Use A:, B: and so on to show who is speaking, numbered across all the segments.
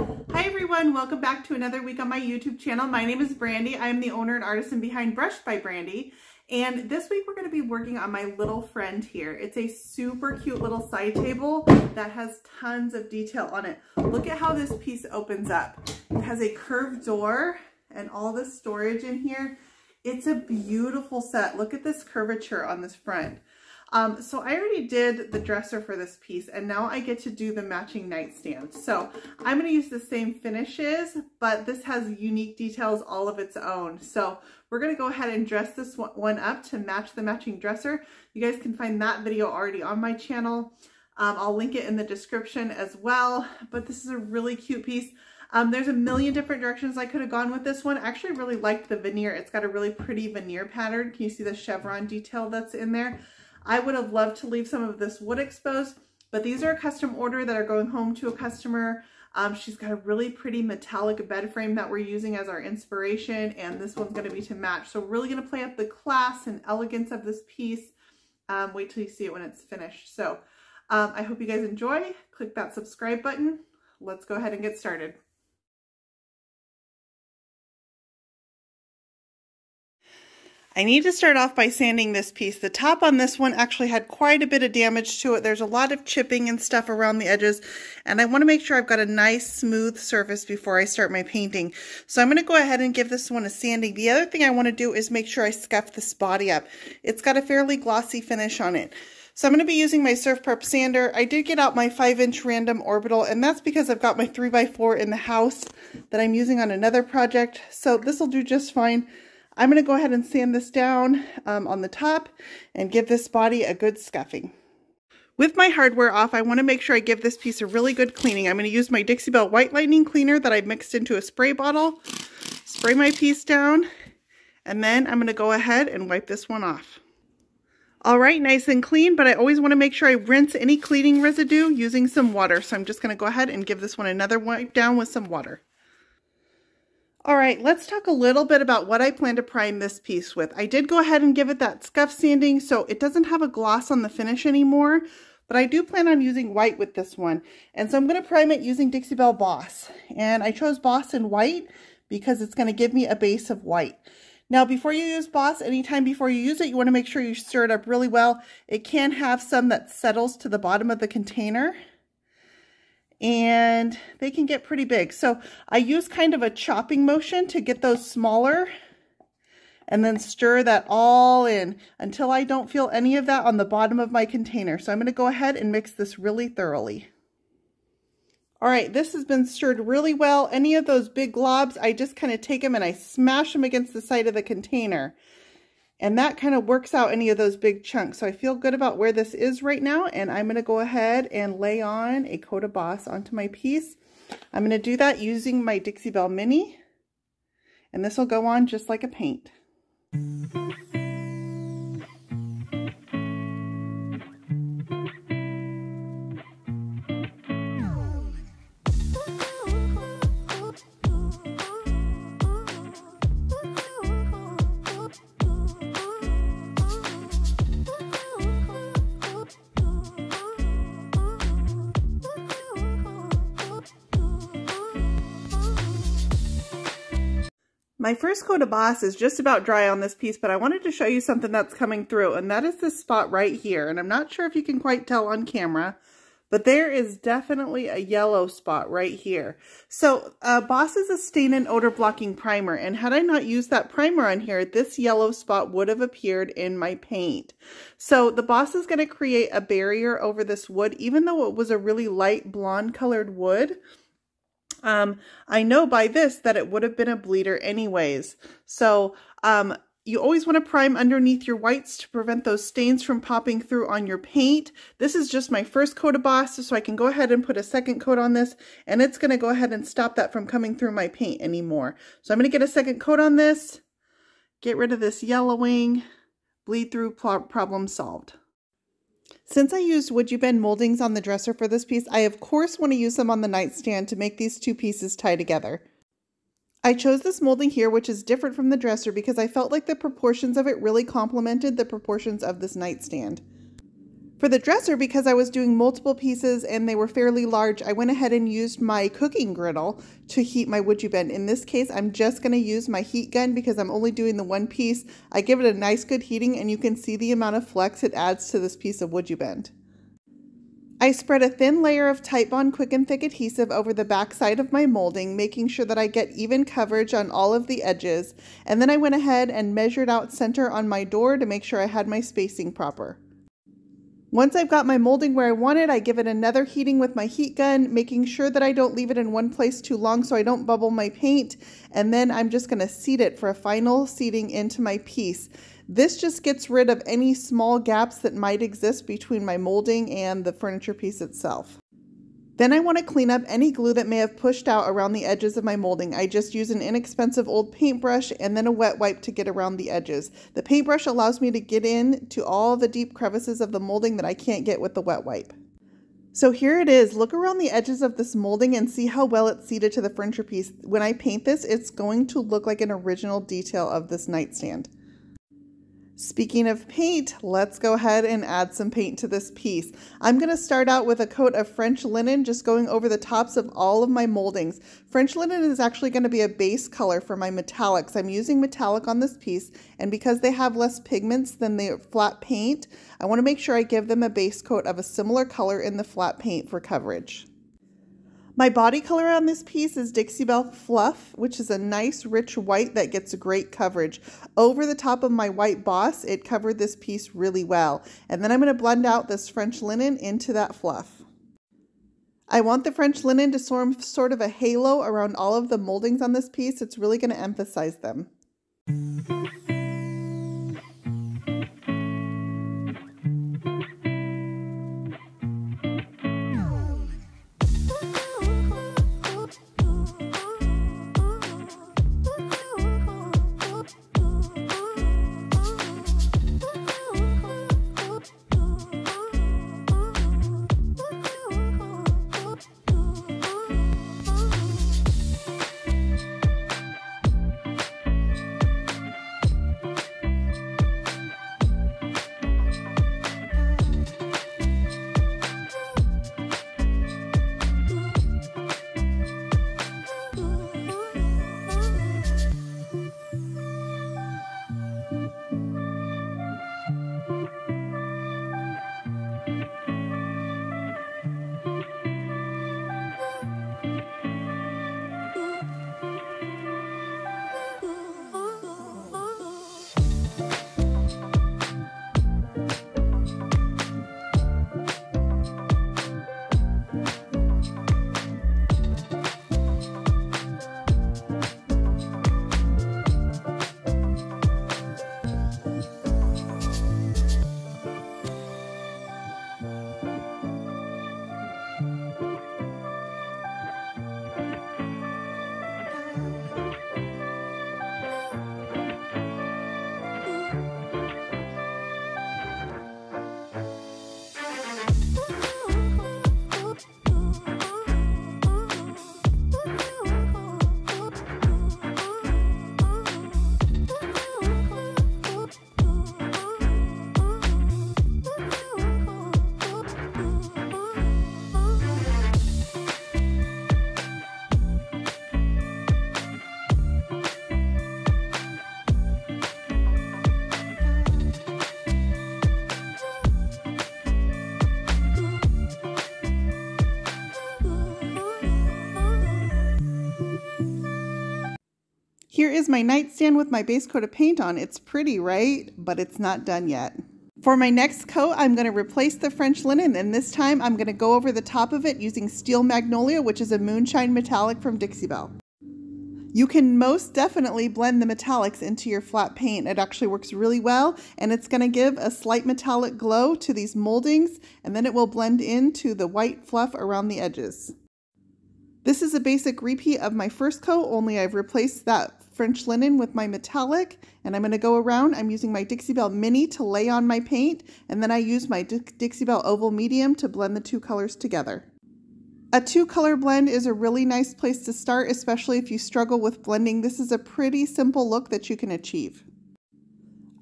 A: Hi everyone, welcome back to another week on my YouTube channel. My name is Brandy. I am the owner and artisan behind Brushed by Brandy. And this week we're going to be working on my little friend here. It's a super cute little side table that has tons of detail on it. Look at how this piece opens up. It has a curved door and all the storage in here. It's a beautiful set. Look at this curvature on this front. Um, so I already did the dresser for this piece and now I get to do the matching nightstand. So I'm going to use the same finishes, but this has unique details all of its own. So we're going to go ahead and dress this one up to match the matching dresser. You guys can find that video already on my channel. Um, I'll link it in the description as well, but this is a really cute piece. Um, there's a million different directions I could have gone with this one. I actually really liked the veneer. It's got a really pretty veneer pattern. Can you see the chevron detail that's in there? I would have loved to leave some of this wood exposed, but these are a custom order that are going home to a customer. Um, she's got a really pretty metallic bed frame that we're using as our inspiration, and this one's going to be to match. So really going to play up the class and elegance of this piece. Um, wait till you see it when it's finished. So um, I hope you guys enjoy. Click that subscribe button. Let's go ahead and get started. I need to start off by sanding this piece. The top on this one actually had quite a bit of damage to it. There's a lot of chipping and stuff around the edges, and I want to make sure I've got a nice smooth surface before I start my painting. So I'm going to go ahead and give this one a sanding. The other thing I want to do is make sure I scuff this body up. It's got a fairly glossy finish on it. So I'm going to be using my Surf Prep sander. I did get out my 5-inch random orbital, and that's because I've got my 3x4 in the house that I'm using on another project. So this will do just fine. I'm going to go ahead and sand this down um, on the top and give this body a good scuffing. With my hardware off, I want to make sure I give this piece a really good cleaning. I'm going to use my Dixie Belle White Lightning Cleaner that I mixed into a spray bottle, spray my piece down, and then I'm going to go ahead and wipe this one off. All right, nice and clean, but I always want to make sure I rinse any cleaning residue using some water. So I'm just going to go ahead and give this one another wipe down with some water. All right, let's talk a little bit about what I plan to prime this piece with. I did go ahead and give it that scuff sanding, so it doesn't have a gloss on the finish anymore, but I do plan on using white with this one. And so I'm going to prime it using Dixie Belle Boss. And I chose Boss in white because it's going to give me a base of white. Now, before you use Boss, anytime before you use it, you want to make sure you stir it up really well. It can have some that settles to the bottom of the container and they can get pretty big. So I use kind of a chopping motion to get those smaller and then stir that all in until I don't feel any of that on the bottom of my container. So I'm going to go ahead and mix this really thoroughly. All right, this has been stirred really well. Any of those big globs, I just kind of take them and I smash them against the side of the container. And that kind of works out any of those big chunks. So I feel good about where this is right now. And I'm going to go ahead and lay on a coat of Boss onto my piece. I'm going to do that using my Dixie Belle Mini. And this will go on just like a paint. My first coat of Boss is just about dry on this piece, but I wanted to show you something that's coming through, and that is this spot right here. And I'm not sure if you can quite tell on camera, but there is definitely a yellow spot right here. So uh, Boss is a stain and odor blocking primer, and had I not used that primer on here, this yellow spot would have appeared in my paint. So the Boss is going to create a barrier over this wood, even though it was a really light blonde colored wood. Um, I know by this that it would have been a bleeder anyways. So um, you always want to prime underneath your whites to prevent those stains from popping through on your paint. This is just my first coat of Boss, so I can go ahead and put a second coat on this, and it's going to go ahead and stop that from coming through my paint anymore. So I'm going to get a second coat on this, get rid of this yellowing, bleed through problem solved. Since I used WoodUBend moldings on the dresser for this piece, I of course want to use them on the nightstand to make these two pieces tie together. I chose this molding here, which is different from the dresser because I felt like the proportions of it really complemented the proportions of this nightstand. For the dresser, because I was doing multiple pieces and they were fairly large, I went ahead and used my cooking griddle to heat my WoodUBend. In this case, I'm just going to use my heat gun because I'm only doing the one piece. I give it a nice good heating and you can see the amount of flex it adds to this piece of WoodUBend. I spread a thin layer of Titebond Quick and Thick adhesive over the back side of my molding, making sure that I get even coverage on all of the edges. And then I went ahead and measured out center on my door to make sure I had my spacing proper. Once I've got my molding where I want it, I give it another heating with my heat gun, making sure that I don't leave it in one place too long so I don't bubble my paint. And then I'm just gonna seat it for a final seating into my piece. This just gets rid of any small gaps that might exist between my molding and the furniture piece itself. Then I want to clean up any glue that may have pushed out around the edges of my molding. I just use an inexpensive old paintbrush and then a wet wipe to get around the edges. The paintbrush allows me to get in to all the deep crevices of the molding that I can't get with the wet wipe. So here it is. Look around the edges of this molding and see how well it's seated to the furniture piece. When I paint this, it's going to look like an original detail of this nightstand. Speaking of paint, let's go ahead and add some paint to this piece. I'm going to start out with a coat of French linen, just going over the tops of all of my moldings. French linen is actually going to be a base color for my metallics. I'm using metallic on this piece, and because they have less pigments than the flat paint, I want to make sure I give them a base coat of a similar color in the flat paint for coverage. My body color on this piece is Dixie Belle Fluff, which is a nice rich white that gets great coverage. Over the top of my white boss, it covered this piece really well. And then I'm going to blend out this French linen into that fluff. I want the French linen to form sort of a halo around all of the moldings on this piece. It's really going to emphasize them. Is my nightstand with my base coat of paint on. It's pretty, right? But it's not done yet. For my next coat, I'm going to replace the French linen, and this time I'm going to go over the top of it using Steel Magnolia, which is a moonshine metallic from Dixie Belle. You can most definitely blend the metallics into your flat paint. It actually works really well, and it's going to give a slight metallic glow to these moldings, and then it will blend into the white fluff around the edges. This is a basic repeat of my first coat, only I've replaced that French linen with my metallic and I'm going to go around. I'm using my Dixie Belle Mini to lay on my paint and then I use my Dixie Belle Oval Medium to blend the two colors together. A two color blend is a really nice place to start, especially if you struggle with blending. This is a pretty simple look that you can achieve.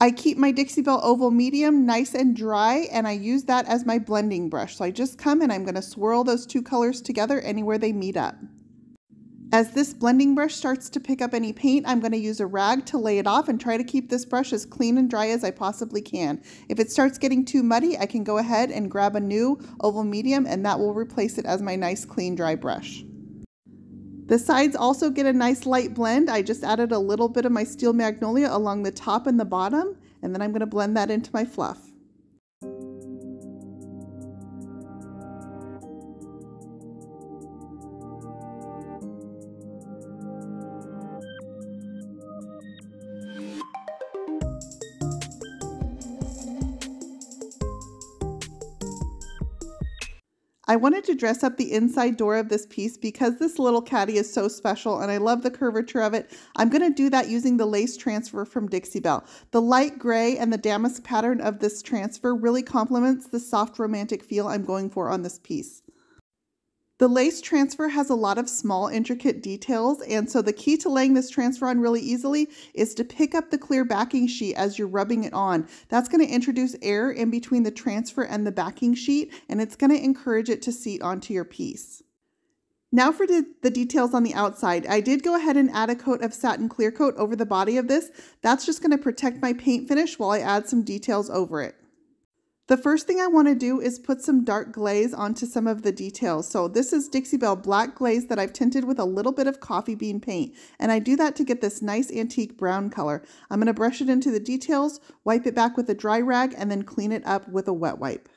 A: I keep my Dixie Belle Oval Medium nice and dry and I use that as my blending brush. So I just come and I'm going to swirl those two colors together anywhere they meet up. As this blending brush starts to pick up any paint, I'm going to use a rag to lay it off and try to keep this brush as clean and dry as I possibly can. If it starts getting too muddy, I can go ahead and grab a new oval medium and that will replace it as my nice clean dry brush. The sides also get a nice light blend. I just added a little bit of my Steel Magnolia along the top and the bottom, and then I'm going to blend that into my fluff. I wanted to dress up the inside door of this piece because this little caddy is so special and I love the curvature of it. I'm going to do that using the lace transfer from Dixie Belle. The light gray and the damask pattern of this transfer really complements the soft romantic feel I'm going for on this piece. The lace transfer has a lot of small intricate details and so the key to laying this transfer on really easily is to pick up the clear backing sheet as you're rubbing it on. That's going to introduce air in between the transfer and the backing sheet and it's going to encourage it to seat onto your piece. Now for the, details on the outside. I did go ahead and add a coat of satin clear coat over the body of this. That's just going to protect my paint finish while I add some details over it. The first thing I want to do is put some dark glaze onto some of the details. So this is Dixie Belle black glaze that I've tinted with a little bit of coffee bean paint. And I do that to get this nice antique brown color. I'm going to brush it into the details, wipe it back with a dry rag, and then clean it up with a wet wipe.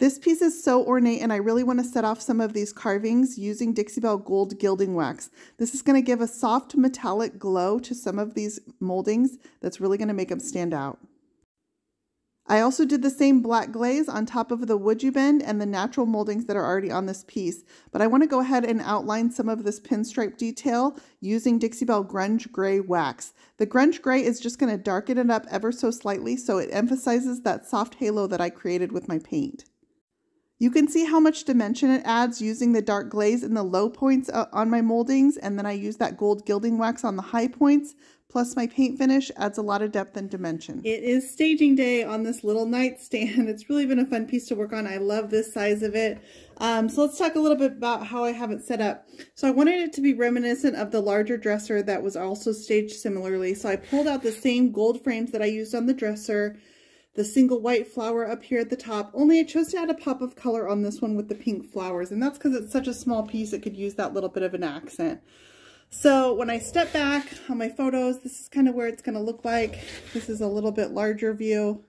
A: This piece is so ornate and I really want to set off some of these carvings using Dixie Belle Gold Gilding Wax. This is going to give a soft metallic glow to some of these moldings that's really going to make them stand out. I also did the same black glaze on top of the WoodUBend and the natural moldings that are already on this piece, but I want to go ahead and outline some of this pinstripe detail using Dixie Belle Grunge Gray Wax. The Grunge Gray is just going to darken it up ever so slightly so it emphasizes that soft halo that I created with my paint. You can see how much dimension it adds using the dark glaze in the low points uh, on my moldings, and then I use that gold gilding wax on the high points, plus my paint finish adds a lot of depth and dimension. It is staging day on this little nightstand. It's really been a fun piece to work on. I love this size of it. Um, so let's talk a little bit about how I have it set up. So I wanted it to be reminiscent of the larger dresser that was also staged similarly. So I pulled out the same gold frames that I used on the dresser, the single white flower up here at the top, only I chose to add a pop of color on this one with the pink flowers, and that's because it's such a small piece it could use that little bit of an accent. So when I step back on my photos, this is kind of where it's going to look like. This is a little bit larger view.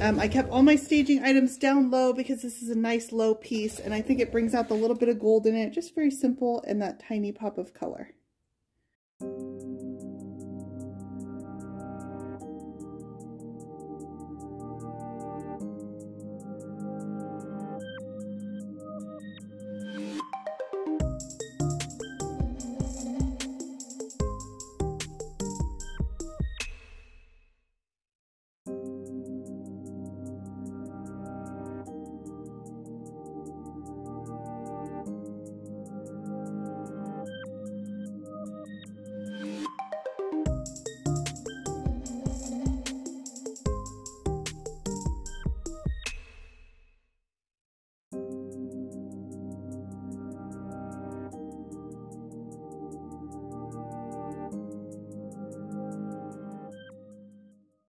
A: Um, I kept all my staging items down low because this is a nice low piece, and I think it brings out the little bit of gold in it, just very simple and that tiny pop of color.